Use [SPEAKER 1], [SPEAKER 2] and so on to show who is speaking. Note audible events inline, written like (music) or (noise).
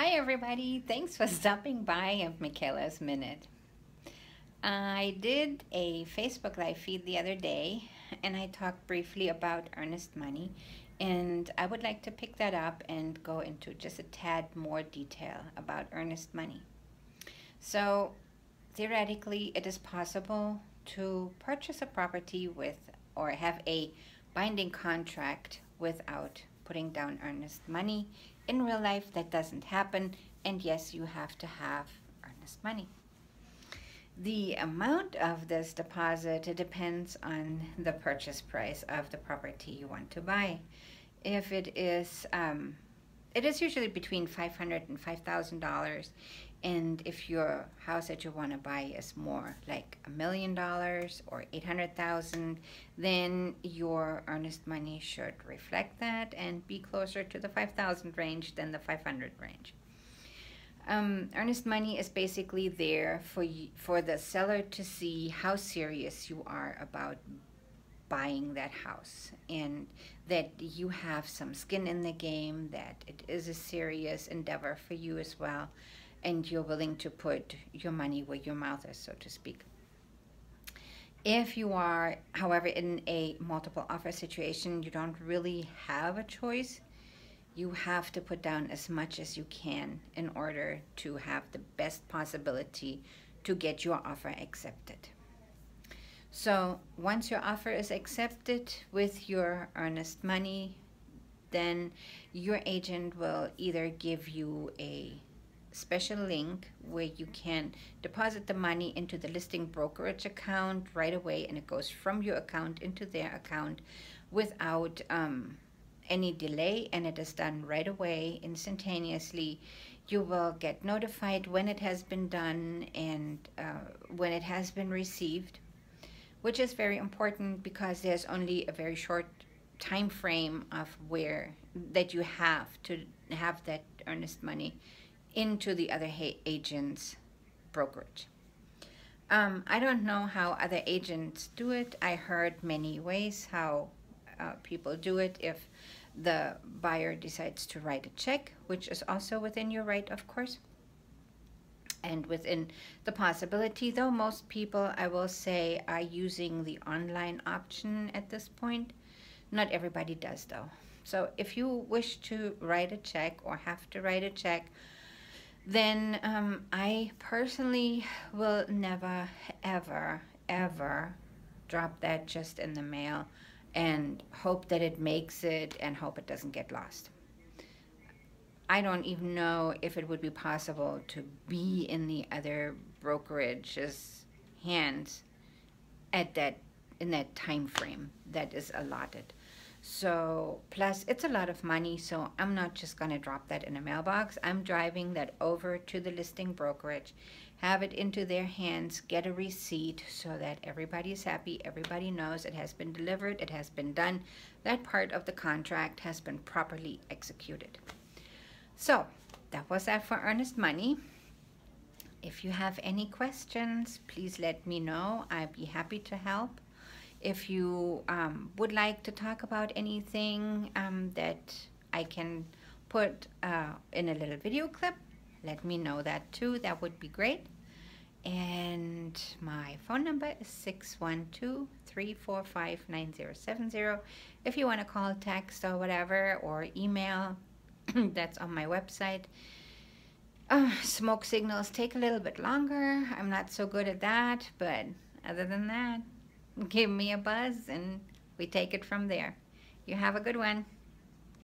[SPEAKER 1] Hi everybody, thanks for (laughs) stopping by of Michaela's Minute. I did a Facebook Live feed the other day and I talked briefly about earnest money and I would like to pick that up and go into just a tad more detail about earnest money. So theoretically it is possible to purchase a property with or have a binding contract without putting down earnest money in real life, that doesn't happen. And yes, you have to have earnest money. The amount of this deposit depends on the purchase price of the property you want to buy. If it is, um, it is usually between $500 and $5,000 and if your house that you want to buy is more like a million dollars or 800,000, then your earnest money should reflect that and be closer to the 5,000 range than the 500 range. Um, earnest money is basically there for you, for the seller to see how serious you are about buying that house and that you have some skin in the game, that it is a serious endeavor for you as well and you're willing to put your money where your mouth is, so to speak. If you are, however, in a multiple offer situation, you don't really have a choice. You have to put down as much as you can in order to have the best possibility to get your offer accepted. So once your offer is accepted with your earnest money, then your agent will either give you a special link where you can deposit the money into the listing brokerage account right away and it goes from your account into their account without um, any delay and it is done right away instantaneously. You will get notified when it has been done and uh, when it has been received which is very important because there's only a very short time frame of where that you have to have that earnest money into the other agent's brokerage. Um, I don't know how other agents do it. I heard many ways how uh, people do it if the buyer decides to write a check, which is also within your right, of course. And within the possibility, though most people, I will say, are using the online option at this point. Not everybody does, though. So if you wish to write a check or have to write a check, then um, I personally will never, ever, ever drop that just in the mail and hope that it makes it and hope it doesn't get lost. I don't even know if it would be possible to be in the other brokerage's hands at that in that time frame that is allotted. So, plus it's a lot of money, so I'm not just to drop that in a mailbox. I'm driving that over to the listing brokerage, have it into their hands, get a receipt so that everybody is happy, everybody knows it has been delivered, it has been done. That part of the contract has been properly executed. So, that was that for earnest money. If you have any questions, please let me know. I'd be happy to help. If you um, would like to talk about anything um, that I can put uh, in a little video clip, let me know that too. That would be great. And my phone number is 612-345-9070. If you want to call, text, or whatever, or email, (clears throat) that's on my website. Uh, smoke signals take a little bit longer. I'm not so good at that, but other than that, give me a buzz and we take it from there. You have a good one.